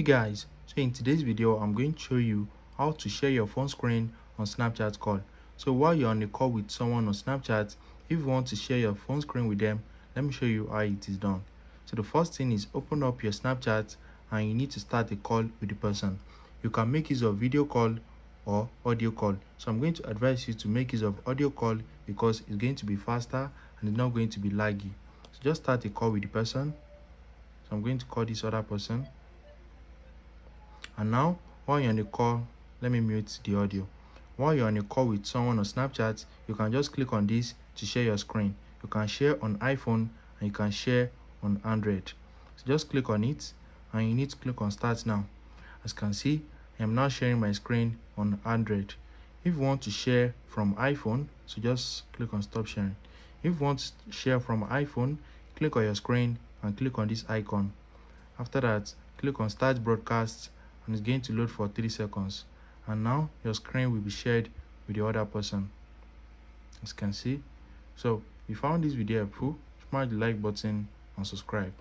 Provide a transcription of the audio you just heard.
hey guys so in today's video i'm going to show you how to share your phone screen on snapchat call. So while you're on a call with someone on snapchat if you want to share your phone screen with them let me show you how it is done. So the first thing is open up your snapchat and you need to start a call with the person. You can make use of video call or audio call. So i'm going to advise you to make use of audio call because it's going to be faster and it's not going to be laggy. So just start a call with the person. So i'm going to call this other person and now while you're on the call let me mute the audio. While you're on a call with someone on snapchat you can just click on this to share your screen. You can share on iphone and you can share on android. So just click on it and you need to click on start now. As you can see i am now sharing my screen on android. If you want to share from iphone so just click on stop sharing. If you want to share from iphone click on your screen and click on this icon. After that click on start broadcast and it's going to load for three seconds. And now your screen will be shared with the other person. As you can see. So if you found this video helpful smash the like button and subscribe